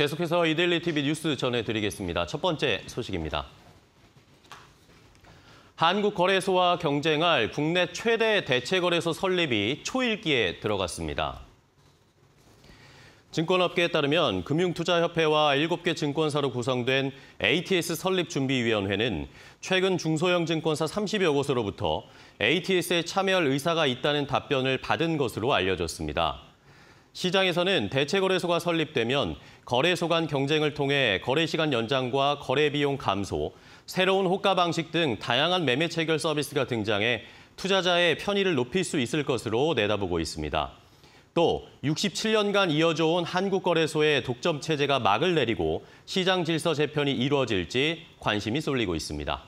계속해서 이데일리 TV 뉴스 전해드리겠습니다. 첫 번째 소식입니다. 한국거래소와 경쟁할 국내 최대 대체거래소 설립이 초일기에 들어갔습니다. 증권업계에 따르면 금융투자협회와 7개 증권사로 구성된 ATS 설립준비위원회는 최근 중소형 증권사 30여 곳으로부터 ATS에 참여할 의사가 있다는 답변을 받은 것으로 알려졌습니다. 시장에서는 대체거래소가 설립되면 거래소 간 경쟁을 통해 거래 시간 연장과 거래 비용 감소, 새로운 호가 방식 등 다양한 매매 체결 서비스가 등장해 투자자의 편의를 높일 수 있을 것으로 내다보고 있습니다. 또 67년간 이어져 온 한국 거래소의 독점 체제가 막을 내리고 시장 질서 재편이 이루어질지 관심이 쏠리고 있습니다.